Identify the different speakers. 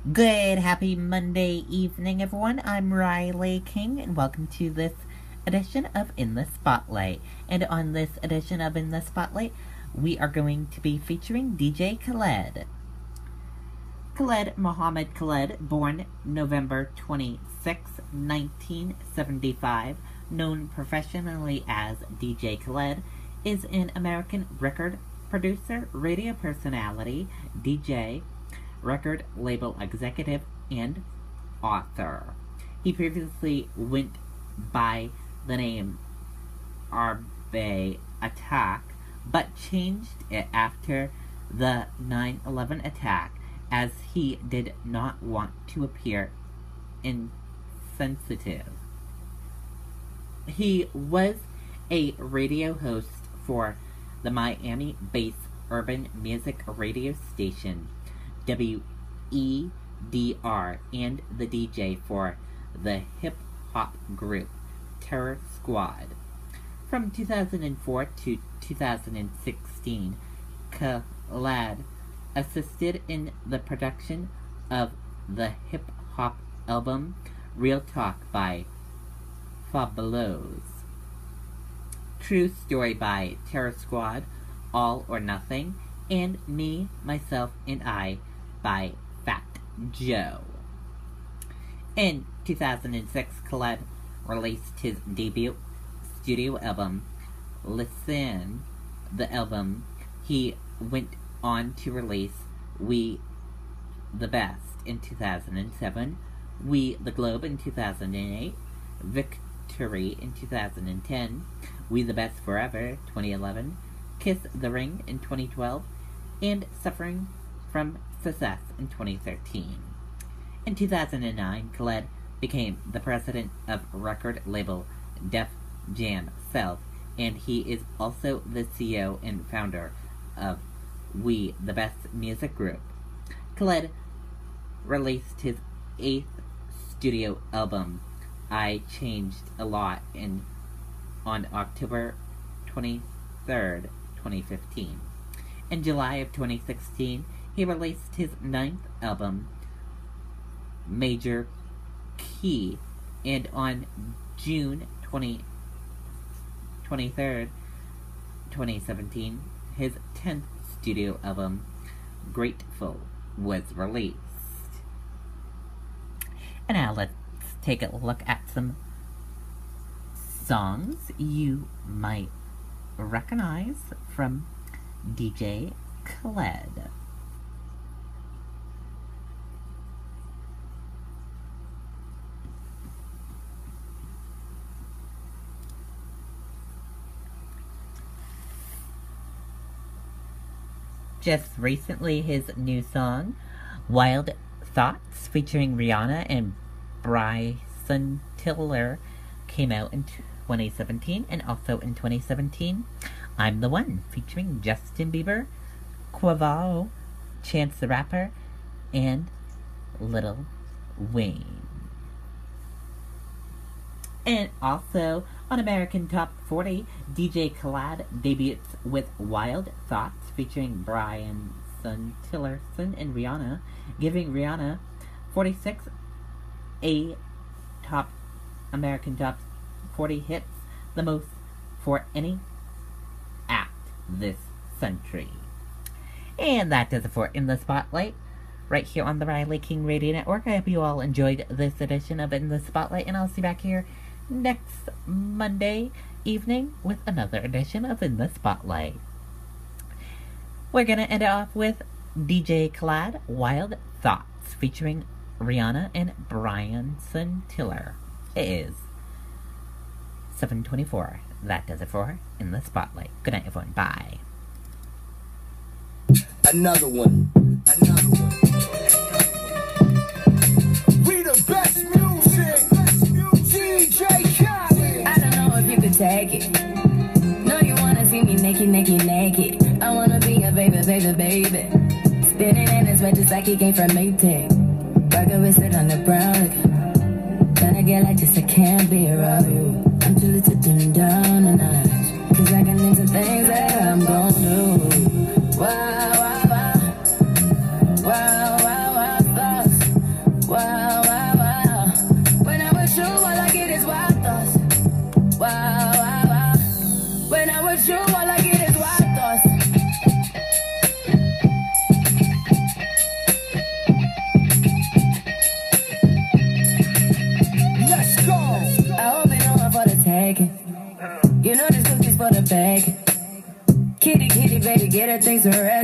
Speaker 1: Good, happy Monday evening, everyone. I'm Riley King, and welcome to this edition of In the Spotlight. And on this edition of In the Spotlight, we are going to be featuring DJ Khaled. Khaled Mohammed Khaled, born November 26, 1975, known professionally as DJ Khaled, is an American record producer, radio personality, DJ, record label executive, and author. He previously went by the name Arab Attack, but changed it after the 9 11 attack as he did not want to appear insensitive. He was a radio host for the Miami based urban music radio station WEDR and the DJ for the hip hop group Terror Squad. From 2004 to 2016, Khaled assisted in the production of the hip hop album Real Talk by Fabuloso. True Story by Terror Squad, All or Nothing, and Me, Myself, and I by Fat Joe. In 2006, Khaled released his debut studio album, Listen. The album he went on to release We the Best in 2007, We the Globe in 2008, Victory in 2010, We the Best Forever 2011, Kiss the Ring in 2012, and Suffering from Success in 2013. In 2009, Khaled became the president of record label Def Jam South, and he is also the CEO and founder of We the Best Music Group. Khaled released his eighth studio album, I Changed a Lot, in on October 23rd, 2015. In July of 2016, he released his ninth album, Major Key, and on June 20, 23rd, 2017, his 10th studio album, Grateful, was released. And now let's take a look at some songs you might recognize from DJ Khaled. Just recently, his new song, Wild Thoughts, featuring Rihanna and Bryson Tiller, came out in 2017, and also in 2017, I'm the One, featuring Justin Bieber, Quavo, Chance the Rapper, and Lil Wayne. And also on American Top 40, DJ Khaled debuts with Wild Thoughts featuring Brian Sun Tillerson and Rihanna, giving Rihanna 46 a top American Top 40 hits, the most for any act this century. And that does it for In the Spotlight, right here on the Riley King Radio Network. I hope you all enjoyed this edition of In the Spotlight, and I'll see you back here next Monday evening with another edition of In the Spotlight. We're gonna end it off with DJ Khaled Wild Thoughts featuring Rihanna and Brian Tiller. It is 724. That does it for in the spotlight. Good night, everyone. Bye.
Speaker 2: Another one. Another one.
Speaker 3: Take it. No, you wanna see me naked, naked, naked. I wanna be a baby, baby, baby. Spinning in his sweat just like he came from Maytag. Rockin' with it on the brown. Gonna get like this, I can't be around you. I'm too little to dim down a notch. Cause I can into things that I'm gon' do. Wow, get her things to rest.